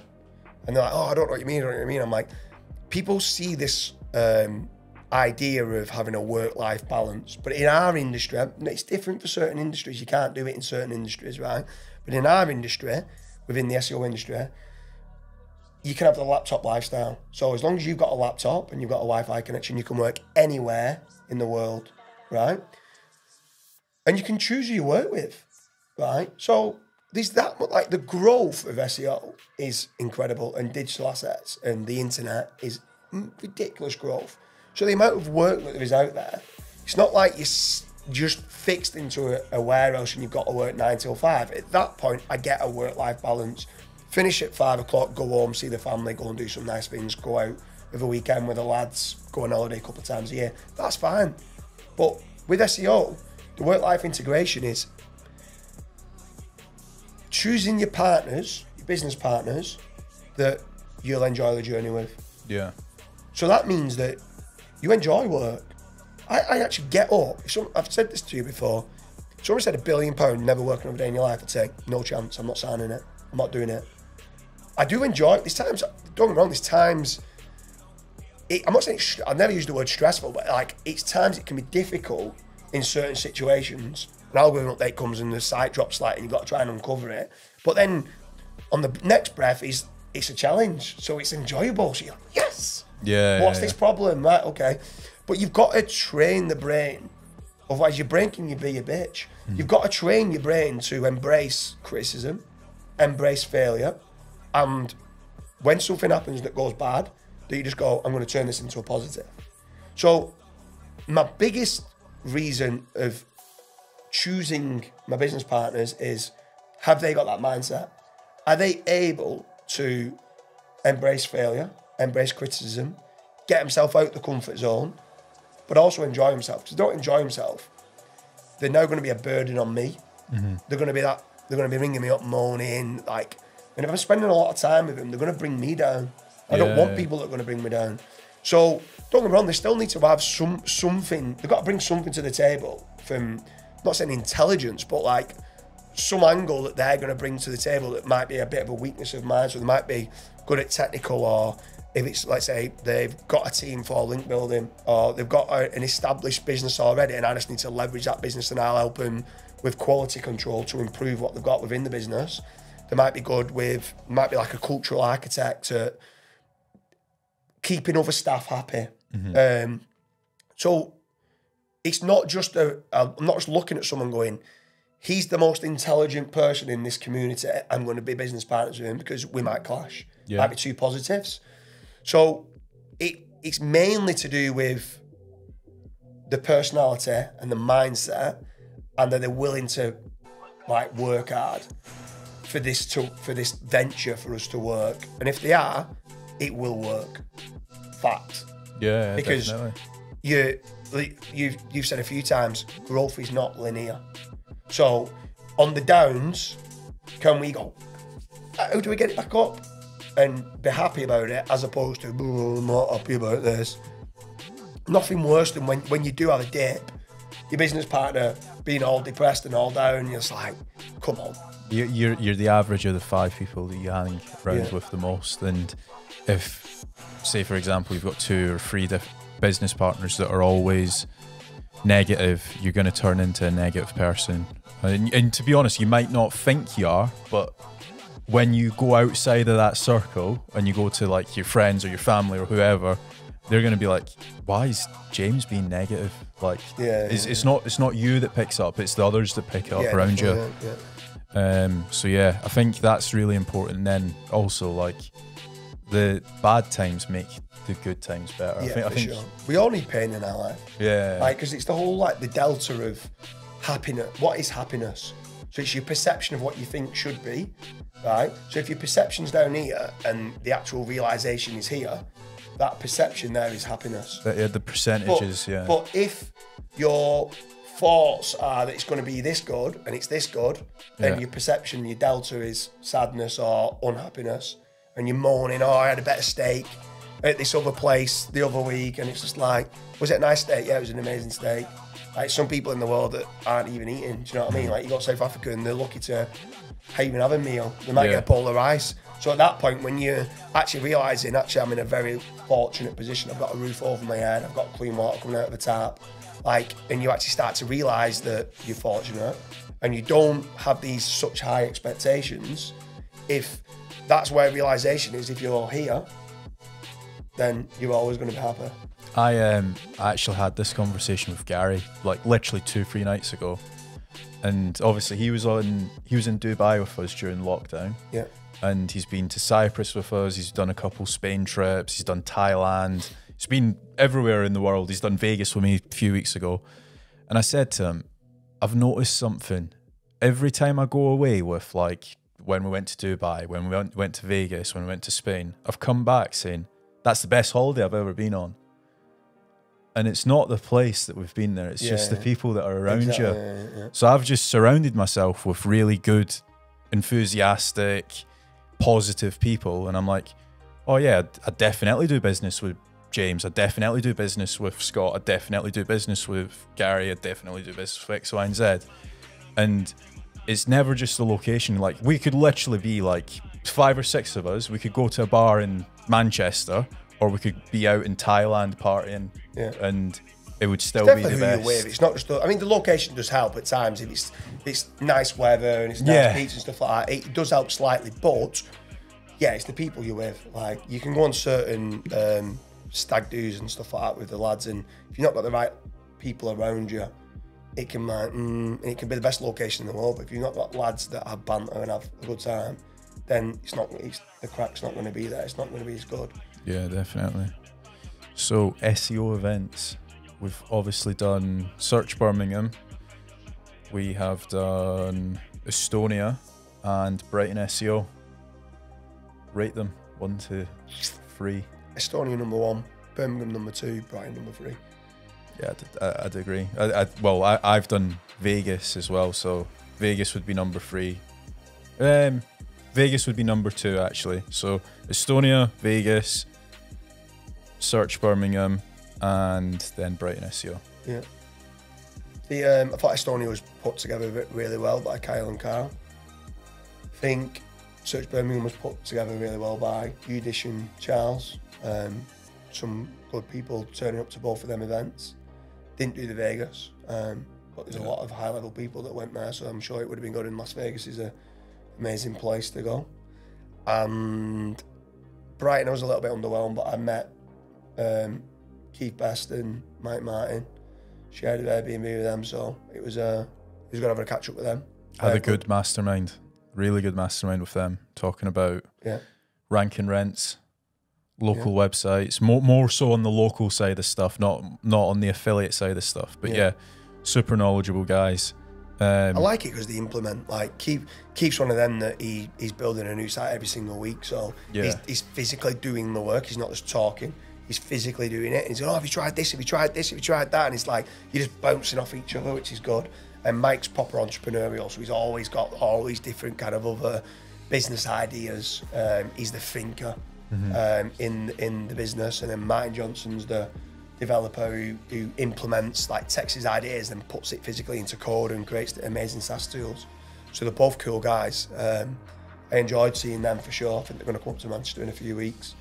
And they're like, oh, I don't know what you mean. I don't know what you mean. I'm like, people see this um, idea of having a work-life balance, but in our industry, it's different for certain industries. You can't do it in certain industries, right? But in our industry, within the SEO industry, you can have the laptop lifestyle. So as long as you've got a laptop and you've got a Wi-Fi connection, you can work anywhere in the world, right? And you can choose who you work with, right? So there's that much, like the growth of SEO is incredible and digital assets and the internet is ridiculous growth. So the amount of work that there is out there, it's not like you're just fixed into a, a warehouse and you've got to work nine till five. At that point, I get a work-life balance finish at five o'clock, go home, see the family, go and do some nice things, go out with a weekend with the lads, go on holiday a couple of times a year. That's fine. But with SEO, the work life integration is choosing your partners, your business partners, that you'll enjoy the journey with. Yeah. So that means that you enjoy work. I, I actually get up. Some, I've said this to you before. Someone said a billion pound, never working another day in your life. I'd say, no chance. I'm not signing it. I'm not doing it. I do enjoy it. There's times, don't get me wrong, there's times, it, I'm not saying, I've never used the word stressful, but like, it's times it can be difficult in certain situations. An algorithm update comes and the site drops slightly and you've got to try and uncover it. But then on the next breath is, it's a challenge. So it's enjoyable. So you're like, yes. Yeah. What's yeah, this yeah. problem? Right, okay. But you've got to train the brain. Otherwise, your brain can you be a bitch. Hmm. You've got to train your brain to embrace criticism, embrace failure, and when something happens that goes bad, that you just go, I'm going to turn this into a positive. So, my biggest reason of choosing my business partners is have they got that mindset? Are they able to embrace failure, embrace criticism, get himself out the comfort zone, but also enjoy himself? Because don't enjoy himself, they're now going to be a burden on me. Mm-hmm. They're going to be that. They're going to be ringing me up, moaning, like. And if I'm spending a lot of time with them, they're going to bring me down. I don't want Yeah. people that are going to bring me down. So don't get me wrong, they still need to have some something. They've got to bring something to the table from not saying intelligence, but like some angle that they're going to bring to the table that might be a bit of a weakness of mine. So they might be good at technical, or if it's let's say they've got a team for link building, or they've got a, an established business already, and I just need to leverage that business, and I'll help them with quality control to improve what they've got within the business. They might be good with, might be like a cultural architect at keeping other staff happy. Um, so it's not just a, a, I'm not just looking at someone going, he's the most intelligent person in this community. I'm going to be business partners with him because we might clash. Yeah. Might be two positives. So it it's mainly to do with the personality and the mindset, and that they're willing to like work hard for this to for this venture for us to work. And if they are, it will work. Fact Yeah. because definitely. you you've you've said a few times growth is not linear. So on the downs, can we go? Uh, How do we get it back up and be happy about it as opposed to "Oh, I'm not happy about this. Nothing worse than when when you do have a dip, your business partner being all depressed and all down. You're just like, come on. You're, you're you're the average of the five people that you hang around Yeah. with the most, and if, say, for example, you've got two or three business partners that are always negative, you're going to turn into a negative person. And, and to be honest, you might not think you are, but when you go outside of that circle and you go to like your friends or your family or whoever, they're going to be like, "Why is James being negative?" Like, Yeah, it's, yeah, it's not it's not you that picks up; it's the others that pick it up Yeah, around you. Um, so yeah, I think that's really important. Then also like the bad times make the good times better. I Yeah, think, I for think sure. We all need pain in our life. yeah, Like, because it's the whole like the delta of happiness. What is happiness? So it's your perception of what you think should be, right? So if your perception's down here and the actual realization is here, that perception there is happiness. the, yeah, the But, percentages. yeah, but if your thoughts are that it's going to be this good and it's this good, then Yeah. your perception, your delta is sadness or unhappiness, and you're moaning, oh, I had a better steak, at this other place the other week, and it's just like, was it a nice steak? Yeah, it was an amazing steak. Like some people in the world that aren't even eating, do you know what I mean? Mm. Like you got South Africa and they're lucky to even have a meal. They might Yeah. get a bowl of rice. So at that point, when you're actually realizing, actually, I'm in a very fortunate position. I've got a roof over my head. I've got clean water coming out of the tap. Like, and you actually start to realize that you're fortunate, and you don't have these such high expectations. If that's where realization is, if you're here, then you're always going to be happy. I um I actually had this conversation with Gary like literally two three nights ago, and obviously he was on he was in Dubai with us during lockdown, Yeah. and he's been to Cyprus with us. He's done a couple Spain trips. He's done Thailand. He's been everywhere in the world. He's done Vegas with me a few weeks ago, and I said to him, I've noticed something. Every time I go away with like when we went to Dubai, when we went, went to Vegas, when we went to Spain, I've come back saying that's the best holiday I've ever been on. And it's not the place that we've been there; it's just the people that are around Exactly, you. yeah, yeah. So I've just surrounded myself with really good, enthusiastic, positive people, and I'm like, oh yeah, I definitely do business with James. I definitely do business with Scott. I definitely do business with Gary. I definitely do business with X, Y, and Z. And it's never just the location. Like we could literally be like five or six of us. We could go to a bar in Manchester, or we could be out in Thailand partying, Yeah. and it would still be the best. you're with. It's not just. The, I mean, the location does help at times. If it's it's nice weather and it's nice Yeah. beach and stuff like that, it does help slightly. But yeah, it's the people you're with. Like you can go on certain um, stag do's and stuff like that with the lads, and if you've not got the right people around you, it can like mm, it can be the best location in the world. But if you've not got lads that have banter and have a good time, then it's not. It's, the crack's not going to be there. It's not going to be as good. Yeah, definitely. So SEO events, we've obviously done Search Birmingham. We have done Estonia and Brighton SEO. Rate them one to three. Estonia number one, Birmingham number two, Brighton number three. Yeah, I'd, I- I'd agree. I, I, well, I, I've done Vegas as well, so Vegas would be number three. Um, Vegas would be number two actually. So Estonia, Vegas, Search Birmingham, and then Brighton SEO. Yeah. The um, I thought Estonia was put together really well by Kyle and Carl. I think Search Birmingham was put together really well by Udish and Charles. Um, some good people turning up to both of them events. Didn't do the Vegas, um, but there's a lot of high level people that went there, so I'm sure it would have been good. And Las Vegas is a amazing place to go. And Brighton, I was a little bit underwhelmed, but I met um, Keith Best and Mike Martin. Shared an Airbnb with them, so it was uh, it was good having a catch up with them. Had Uh, a good mastermind, really good mastermind with them, talking about Yeah, ranking rents, local websites, more more so on the local side of stuff, not not on the affiliate side of stuff. But Yeah. yeah, super knowledgeable guys. Um, I like it because they implement. Like Keith, Keith's one of them that he he's building a new site every single week, so he's, Yeah. he's physically doing the work. He's not just talking. He's physically doing it. And he's going, "Oh, have you tried this? Have you tried this? Have you tried that?" And it's like you're just bouncing off each other, which is good. And Mike's proper entrepreneurial, so he's always got all these different kind of other business ideas. Um, he's the thinker um, in in the business, and then Martin Johnson's the developer who, who implements like his ideas and puts it physically into code and creates the amazing SaaS tools. So they're both cool guys. Um, I enjoyed seeing them for sure. I think they're going to come up to Manchester in a few weeks.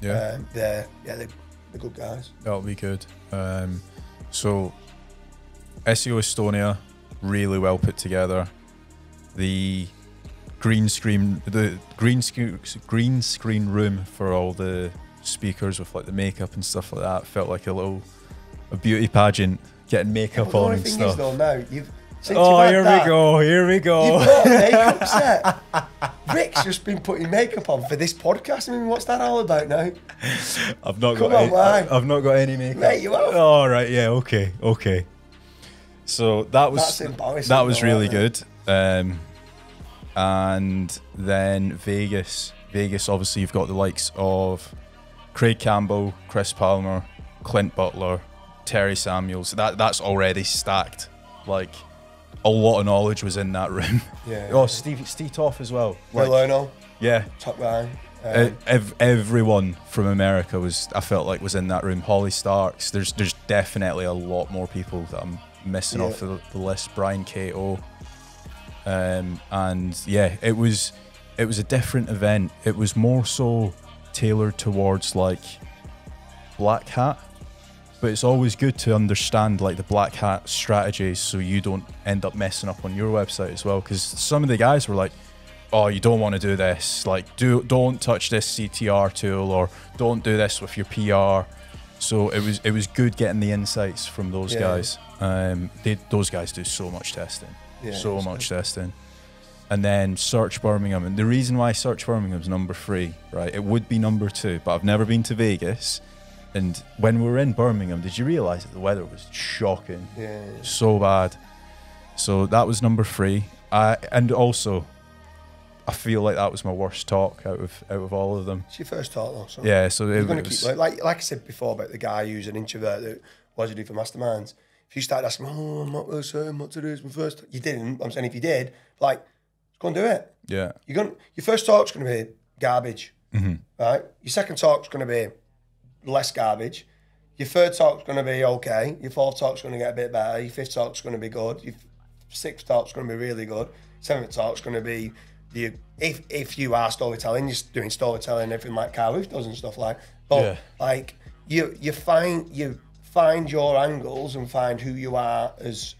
Yeah. Um, they're yeah they're, they're good guys. That'll be good. Um, so, SEO Estonia, really well put together. The green screen, the green screen, green screen room for all the speakers with like the makeup and stuff like that felt like a little a beauty pageant, getting makeup on and stuff. is though now you've oh, here that, we go! Here we go! A makeup [laughs] set. Rick's just been putting makeup on for this podcast. I mean, what's that all about now? I've not Come got. on, any, why? I've not got any makeup. Mate, you have. All right. Yeah. Okay. Okay. So that was That's embarrassing, that was though, really good. Um, and then Vegas. Vegas. Obviously, you've got the likes of Craig Campbell, Chris Palmer, Clint Butler, Terry Samuels. That that's already stacked. Like a lot of knowledge was in that room. [laughs] Yeah. Oh, Steve Steve Toth as well. Will Like, Ono, yeah. top guy. Uh, ev- everyone from America was, I felt like, was in that room. Holly Starks. There's, there's definitely a lot more people that I'm missing Yeah. off the, the list. Brian Cato, um, and yeah, it was, it was a different event. It was more so tailored towards like black hat, but it's always good to understand like the black hat strategies so you don't end up messing up on your website as well. Because some of the guys were like, "Oh, you don't want to do this. Like, do don't touch this CTR tool or don't do this with your PR." So it was it was good getting the insights from those Yeah. guys. Um, they, those guys do so much testing, Yeah, so much testing. And then Search Birmingham, and the reason why Search Birmingham's number three, right? It would be number two, but I've never been to Vegas. And when we were in Birmingham, did you realise that the weather was shocking, Yeah. so bad? So that was number three. I and also, I feel like that was my worst talk out of out of all of them. It's your first talk though. So Yeah, so You're going to keep like, like like I said before about the guy who's an introvert that he do for masterminds? If you start asking, oh, I'm not really certain what to do. It's my first. You didn't. I'm saying if you did, like, go and do it. yeah, You're going. Your first talk's going to be garbage, Mm-hmm. right? Your second talk's going to be less garbage. Your third talk's going to be okay. Your fourth talk's going to get a bit better. Your fifth talk's going to be good. Your sixth talk's going to be really good. Seventh talk's going to be the if if you are storytelling, you're doing storytelling, everything like Carl Ruth does and stuff like. But Yeah. like you you find you find your angles and find who you are as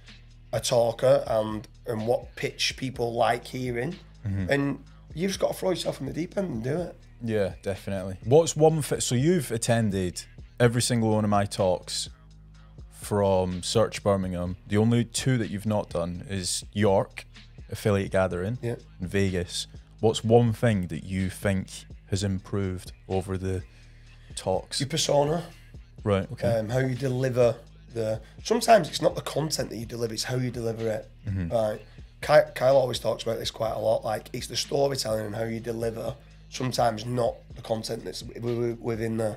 a talker and and what pitch people like hearing, mm-hmm. and you've just got to throw yourself in the deep end and do it. Yeah, definitely. What's one fit? So you've attended every single one of my talks from Search Birmingham. The only two that you've not done is York affiliate gathering Yeah. and Vegas. What's one thing that you think has improved over the talks? Your persona, Right. Okay. um, how you deliver the. Sometimes it's not the content that you deliver; it's how you deliver it. Right. Kyle, Kyle always talks about this quite a lot. Like it's the storytelling and how you deliver. Sometimes not the content that's wi- wi- within there.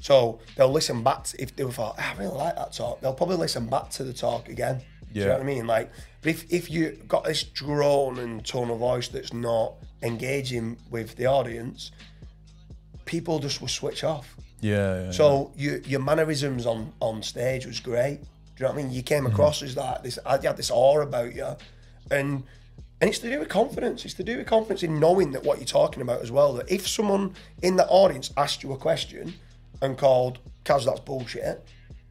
So they'll listen back to, if they were thought, "Ah, I really like that talk. They'll probably listen back to the talk again. Yeah. Do you know what I mean? Like, but if if you got this drone and tone of voice that's not engaging with the audience, people just will switch off. yeah. yeah, So your your mannerisms on on stage was great. Do you know what I mean? You came Mm-hmm. across as that this you had this aura about you, and and it's to do with confidence. It's to do with confidence in knowing that what you're talking about as well. That if someone in the audience asked you a question and called, "Kaz, that's bullshit,"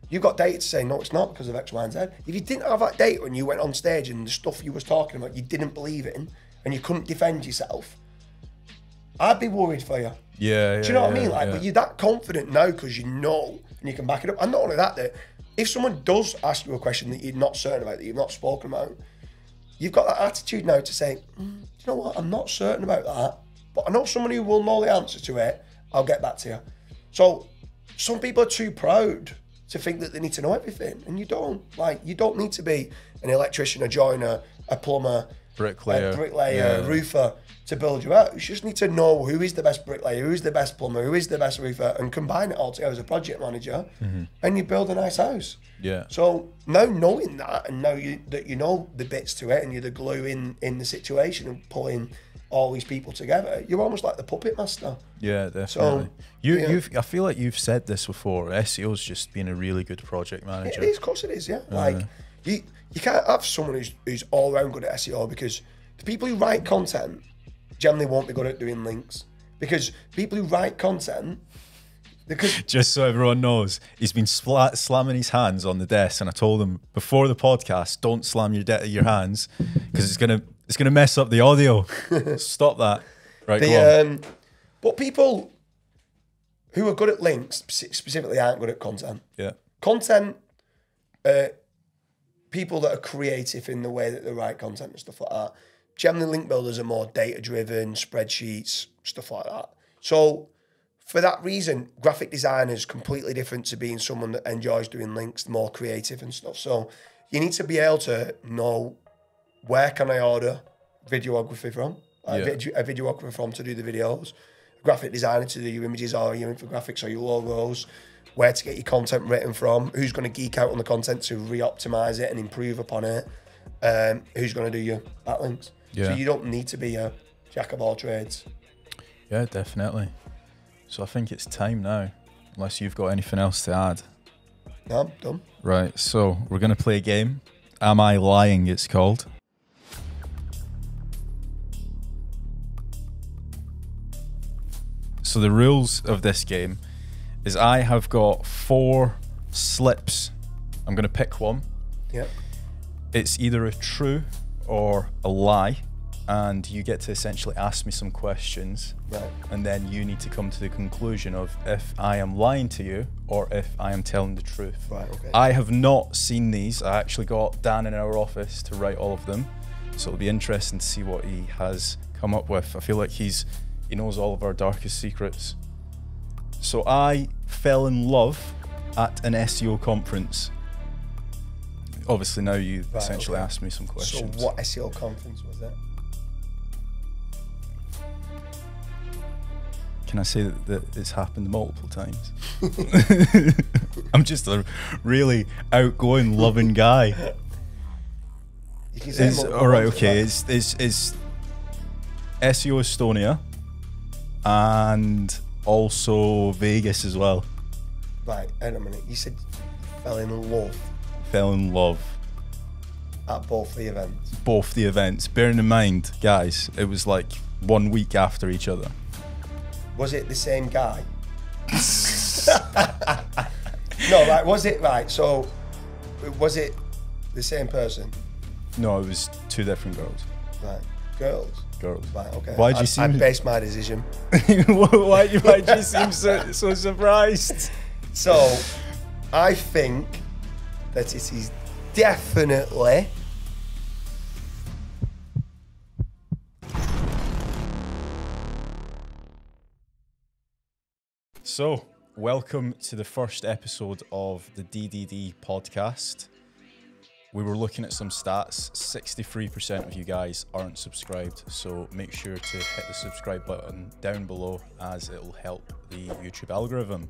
you've got data to say no, it's not because of X, Y, and Z. If you didn't have that data and you went on stage and the stuff you was talking about you didn't believe in and you couldn't defend yourself, I'd be worried for you. yeah, yeah. Do you know what I mean? Like, yeah. but you're that confident now because you know and you can back it up. And not only that, that if someone does ask you a question that you're not certain about, that you've not spoken about, you've got that attitude now to say, mm, you know what, I'm not certain about that, but I know someone who will know the answer to it. I'll get back to you. So some people are too proud to think that they need to know everything, and you don't. Like, you don't need to be an electrician, a joiner, a plumber, Bricklayer. a bricklayer, Yeah. roofer to build you out. You just need to know who is the best bricklayer, who is the best plumber, who is the best roofer, and combine it all together as a project manager, mm-hmm. and you build a nice house. Yeah. So now knowing that, and now you that you know the bits to it, and you're the glue in in the situation and pulling all these people together, you're almost like the puppet master. Yeah, definitely. So, you, yeah. you've. I feel like you've said this before. SEO's just been a really good project manager. is, of course, it is. Yeah, like you you can't have someone who's who's all round good at SEO because the people who write content generally won't be good at doing links because people who write content because [laughs] Just so everyone knows, he's been splat, slamming his hands on the desk, and I told him before the podcast, don't slam your your hands because it's gonna it's gonna mess up the audio. [laughs] Stop that. Right, the um, but people who are good at links specifically aren't good at content. yeah, Content, uh, people that are creative in the way that they write content and stuff like that. Generally, link builders are more data driven, spreadsheets, stuff like that. So, for that reason, graphic design is completely different to being someone that enjoys doing links, more creative and stuff. So, you need to be able to know where can I order videography from, a, Yeah. vid- a videographer from to do the videos, graphic designer to do your images or your infographics or your logos, where to get your content written from, who's going to geek out on the content to re-optimize it and improve upon it, um, who's going to do your backlinks. Yeah. So you don't need to be a jack of all trades. Yeah, definitely. So I think it's time now, unless you've got anything else to add. No, I'm done. Right, so we're going to play a game. Am I lying? It's called. So the rules of this game is I have got four slips. I'm going to pick one. Yep. It's either a true or a lie, and you get to essentially ask me some questions, Right. and then you need to come to the conclusion of if I am lying to you or if I am telling the truth. Right. Okay. I have not seen these. I actually got Dan in our office to write all of them, so it'll be interesting to see what he has come up with. I feel like he's he knows all of our darkest secrets. So I fell in love at an SEO conference. Obviously, now you Right, essentially okay. asked me some so questions. what SEO conference was that? Can I say that, that it's happened multiple times? [laughs] I'm just a really outgoing, loving guy. Is all right. Okay. It's it's it's SEO Estonia, and also Vegas as well. Right. Hang a minute. You said you fell in love Fell in love. at both the events. Both the events. Bearing in mind, guys, it was like one week after each other. Was it the same guy? [laughs] no, right. Was it right? So, was it the same person? No, it was two different girls. Right. Girls. Girls. Right. Okay. Why'd you I, seem- I based my decision. why, why do you seem so, so surprised? So, I think that it is definitely So, welcome to the first episode of the DDD podcast. We were looking at some stats. 63% of you guys aren't subscribed, so make sure to hit the subscribe button down below as it will help the YouTube algorithm.